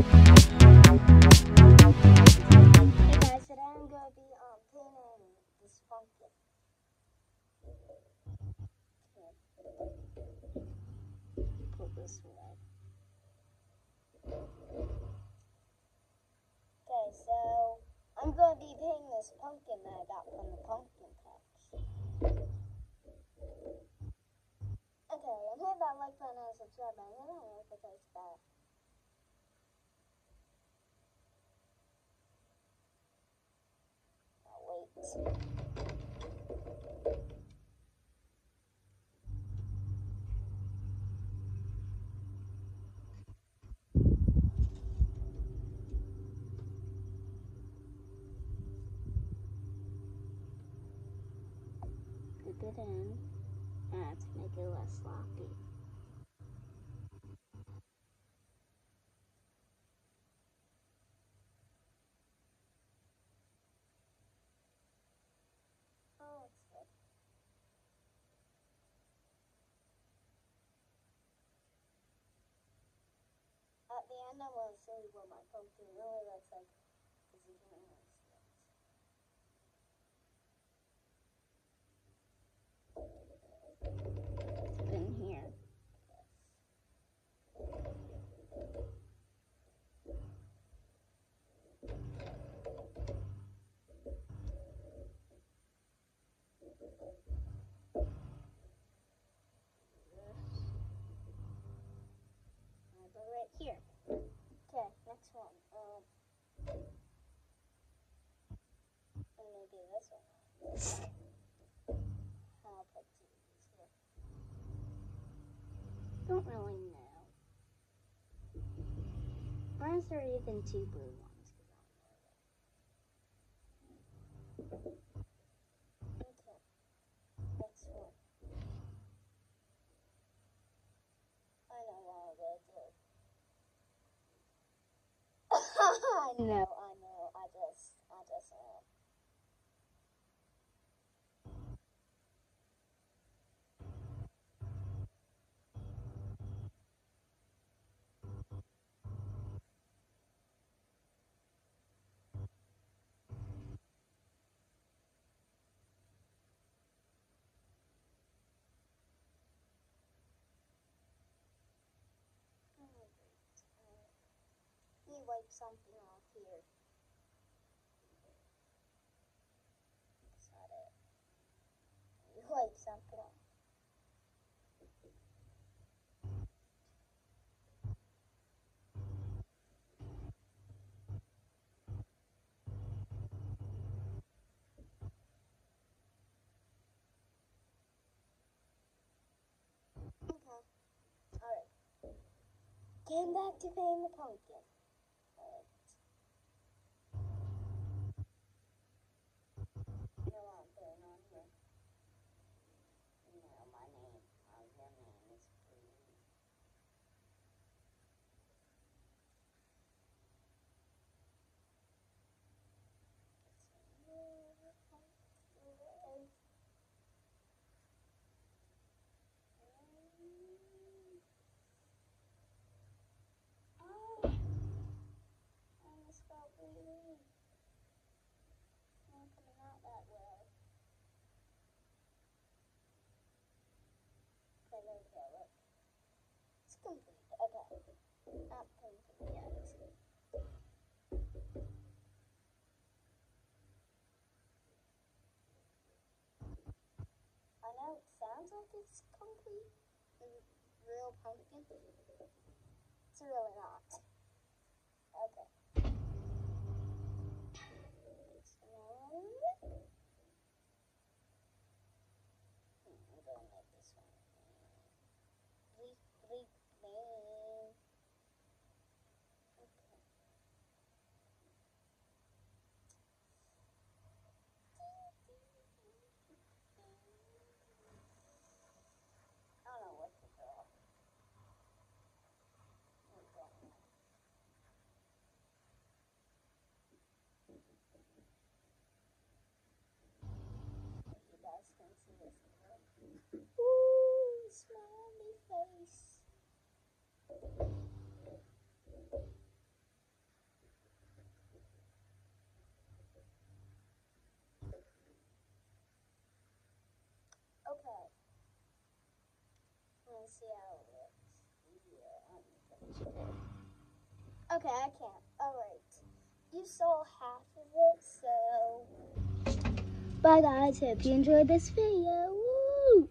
Okay, guys today I'm gonna be on this pumpkin put this one up Okay so I'm gonna be painting this pumpkin that I got from the pumpkin patch. Okay, and hit that like button and subscribe button I know if it takes Dip it in and to make it less sloppy. End, I want to show you what my pumpkin really looks like. Because you can't really see it. It's in here. I put it right here. Okay, next one. Um, I'm gonna do this one. I'll put two of these here. Don't really know. There even two blue ones? Okay. I. I know, wipe something off here. Is that it? Let wipe something off. Okay. Alright. Getting back to painting the pumpkin. Alright. You know what I'm putting on here? You know my name. Uh, your name is Green. Oh, I just got bleeding. Not coming out that well. Okay, there we go. Look, it's complete. I know it sounds like it's complete, the real pumpkin. It's really not. Okay. Next one. Hmm, I'm gonna make this one green. Green, green. Okay. I don't know what to draw. see how it looks. Okay, I can't. Alright. You saw half of it, so... Bye guys, hope you enjoyed this video. Woo!